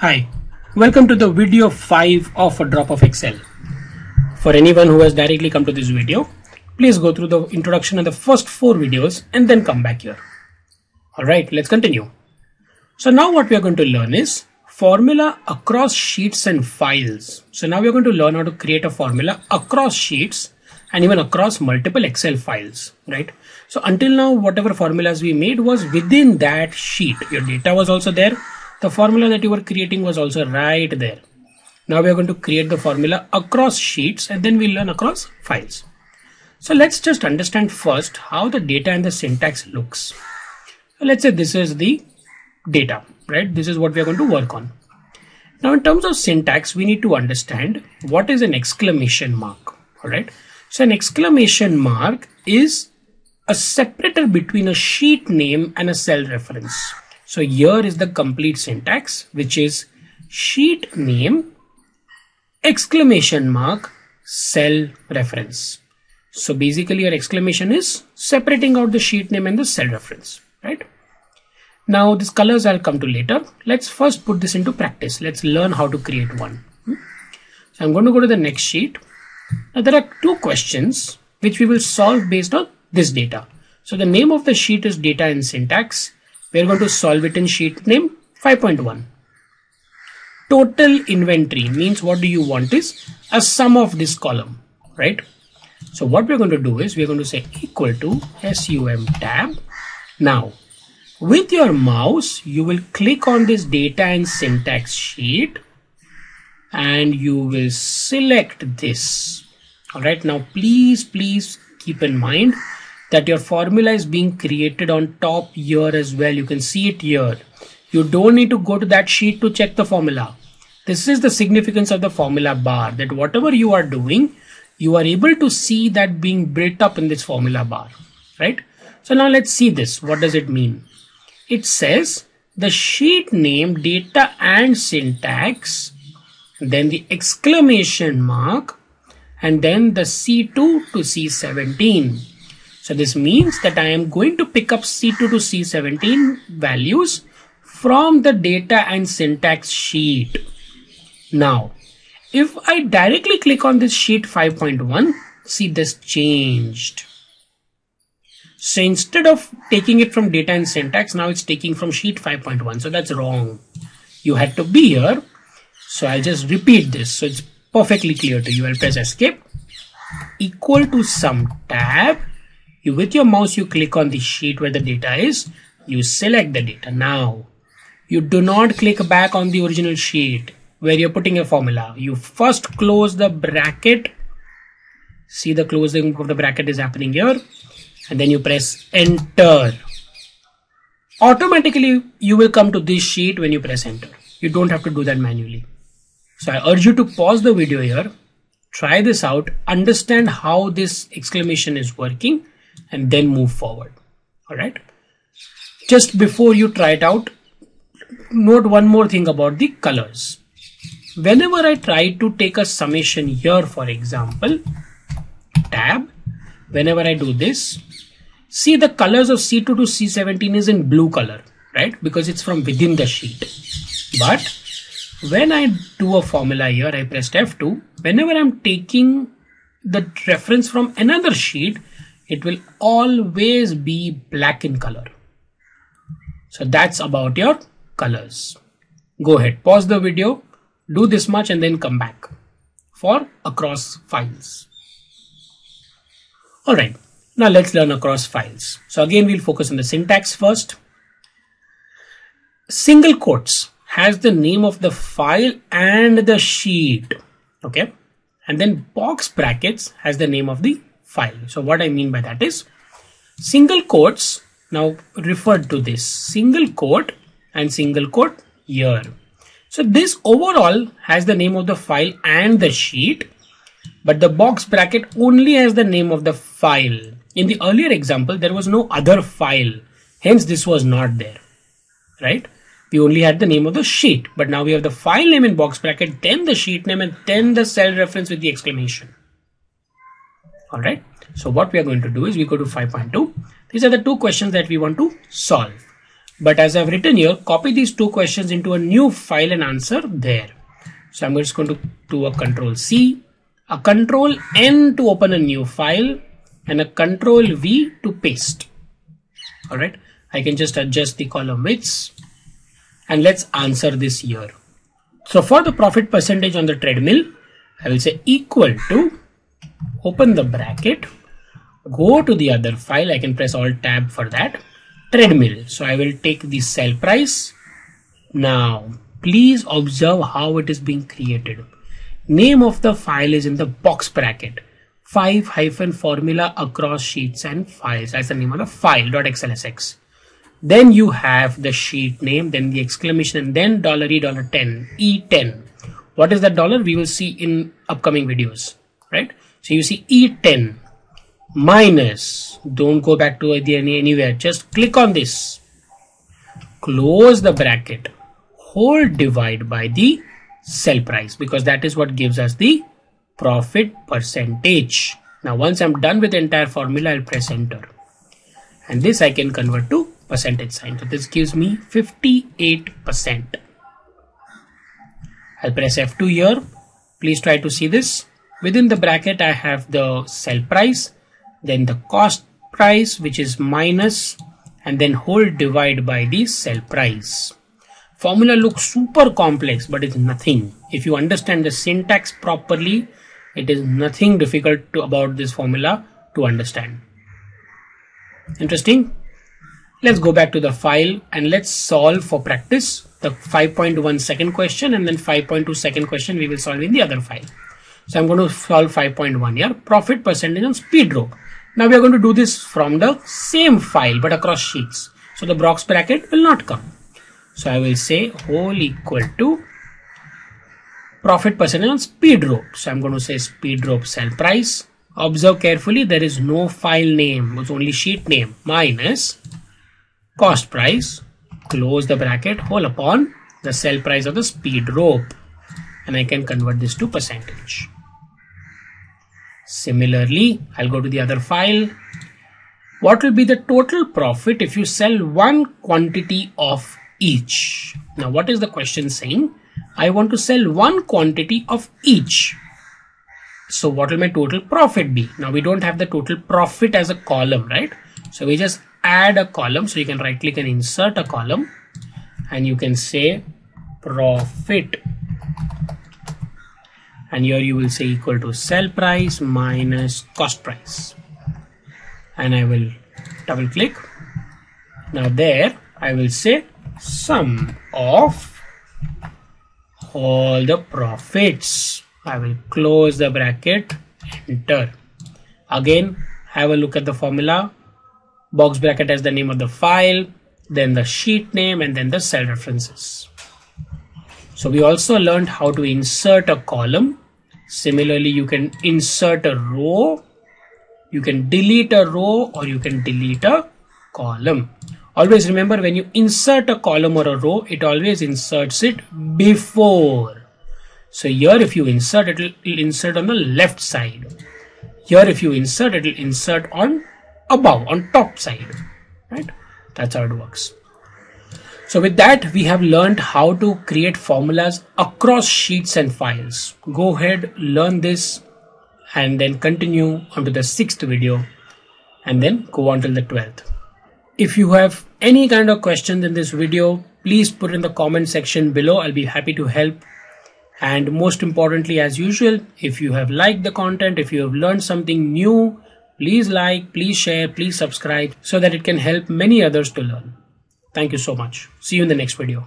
Hi, welcome to the video 5 of a drop of Excel. For anyone who has directly come to this video, please go through the introduction and the first four videos and then come back here. Alright, let's continue. So now what we are going to learn is formula across sheets and files. So now we are going to learn how to create a formula across sheets and even across multiple Excel files, right? So until now, whatever formulas we made was within that sheet. Your data was also there the formula that you were creating was also right there. Now we are going to create the formula across sheets and then we'll learn across files. So let's just understand first how the data and the syntax looks. So let's say this is the data, right? This is what we are going to work on. Now in terms of syntax, we need to understand what is an exclamation mark, all right? So an exclamation mark is a separator between a sheet name and a cell reference. So here is the complete syntax, which is sheet name, exclamation mark, cell reference. So basically your exclamation is separating out the sheet name and the cell reference, right? Now these colors I'll come to later. Let's first put this into practice. Let's learn how to create one. Hmm? So I'm going to go to the next sheet. Now there are two questions which we will solve based on this data. So the name of the sheet is data and syntax we're going to solve it in sheet name 5.1. Total inventory means what do you want is a sum of this column, right? So what we're going to do is we're going to say equal to sum tab. Now, with your mouse, you will click on this data and syntax sheet and you will select this. All right. Now, please, please keep in mind that your formula is being created on top here as well. You can see it here. You don't need to go to that sheet to check the formula. This is the significance of the formula bar that whatever you are doing, you are able to see that being built up in this formula bar, right? So now let's see this. What does it mean? It says the sheet name, data and syntax, then the exclamation mark, and then the C2 to C17 so this means that I am going to pick up C2 to C17 values from the data and syntax sheet. Now, if I directly click on this sheet 5.1, see this changed. So instead of taking it from data and syntax, now it's taking from sheet 5.1. So that's wrong. You had to be here. So I'll just repeat this. So it's perfectly clear to you. I'll press escape equal to sum tab you with your mouse you click on the sheet where the data is. You select the data. Now you do not click back on the original sheet where you're putting a formula. You first close the bracket. See the closing of the bracket is happening here. And then you press enter. Automatically you will come to this sheet when you press enter. You don't have to do that manually. So i urge you to pause the video here. Try this out. Understand how this exclamation is working and then move forward. All right. Just before you try it out, note one more thing about the colors. Whenever I try to take a summation here, for example, tab, whenever I do this, see the colors of C2 to C17 is in blue color, right? Because it's from within the sheet. But when I do a formula here, I pressed F2, whenever I'm taking the reference from another sheet, it will always be black in color. So that's about your colors. Go ahead, pause the video, do this much and then come back for across files. Alright, now let's learn across files. So again, we'll focus on the syntax first. Single quotes has the name of the file and the sheet. Okay. And then box brackets has the name of the file. So what I mean by that is single quotes now referred to this single quote and single quote here. So this overall has the name of the file and the sheet, but the box bracket only has the name of the file. In the earlier example, there was no other file. Hence, this was not there, right? We only had the name of the sheet, but now we have the file name in box bracket, then the sheet name, and then the cell reference with the exclamation all right so what we are going to do is we go to 5.2 these are the two questions that we want to solve But as I've written here, copy these two questions into a new file and answer there. So I'm just going to do a control C, a control N to open a new file and a control V to paste. All right. I can just adjust the column widths and let's answer this here. So for the profit percentage on the treadmill, I will say equal to open the bracket, go to the other file. I can press alt tab for that treadmill. So I will take the sell price. Now please observe how it is being created. Name of the file is in the box bracket. 5 hyphen formula across sheets and files. That's the name of the file .xlsx. Then you have the sheet name, then the exclamation, and then dollar $e dollar 10 E10. What is that dollar? We will see in upcoming videos, right? So you see E10 minus. Don't go back to any anywhere. Just click on this. Close the bracket. Hold divide by the sell price because that is what gives us the profit percentage. Now once I'm done with the entire formula, I'll press enter. And this I can convert to percentage sign. So this gives me 58%. I'll press F2 here. Please try to see this. Within the bracket, I have the sell price, then the cost price, which is minus, and then whole divide by the sell price. Formula looks super complex, but it's nothing. If you understand the syntax properly, it is nothing difficult to, about this formula to understand. Interesting? Let's go back to the file and let's solve for practice the 5.1 second question and then 5.2 second question we will solve in the other file. So I'm going to solve 5.1 here profit percentage on speed rope. Now we are going to do this from the same file but across sheets. So the box bracket will not come. So I will say whole equal to profit percentage on speed rope. So I'm going to say speed rope sell price. Observe carefully there is no file name it's only sheet name minus cost price, close the bracket, whole upon the sell price of the speed rope and I can convert this to percentage. Similarly, I'll go to the other file. What will be the total profit if you sell one quantity of each? Now, what is the question saying? I want to sell one quantity of each. So what will my total profit be? Now we don't have the total profit as a column, right? So we just add a column so you can right click and insert a column and you can say profit and here you will say equal to sell price minus cost price. And I will double click. Now there I will say sum of all the profits. I will close the bracket enter. Again have a look at the formula. Box bracket as the name of the file, then the sheet name, and then the cell references. So we also learned how to insert a column. Similarly, you can insert a row, you can delete a row, or you can delete a column. Always remember when you insert a column or a row, it always inserts it before. So here if you insert, it will insert on the left side. Here if you insert, it will insert on above on top side right that's how it works so with that we have learned how to create formulas across sheets and files. Go ahead learn this and then continue onto the sixth video and then go on till the 12th if you have any kind of questions in this video please put in the comment section below. I'll be happy to help. And most importantly as usual if you have liked the content if you have learned something new Please like, please share, please subscribe so that it can help many others to learn. Thank you so much. See you in the next video.